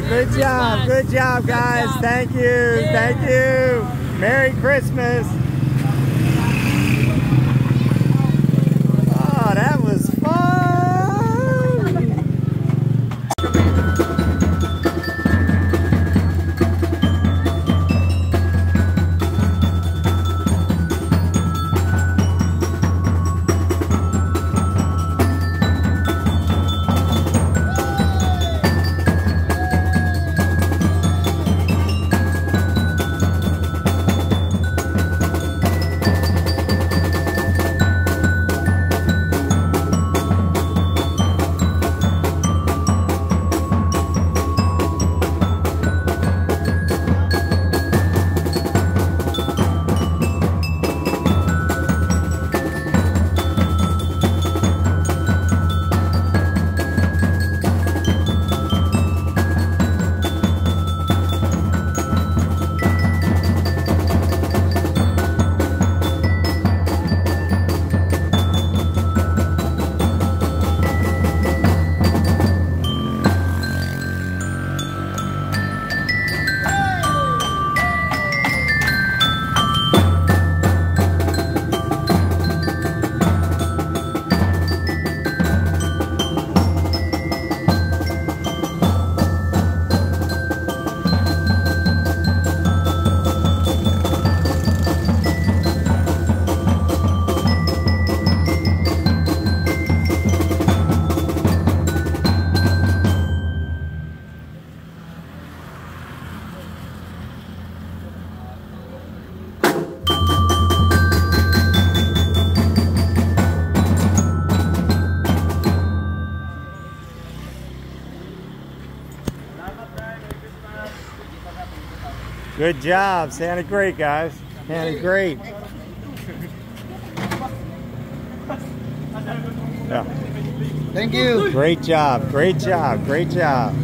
Good job. Good job, guys. Thank you. Thank you. Merry Christmas. Oh, that Good job. Sounded great, guys. Sounded great. Yeah. Thank you. Great job. Great job. Great job.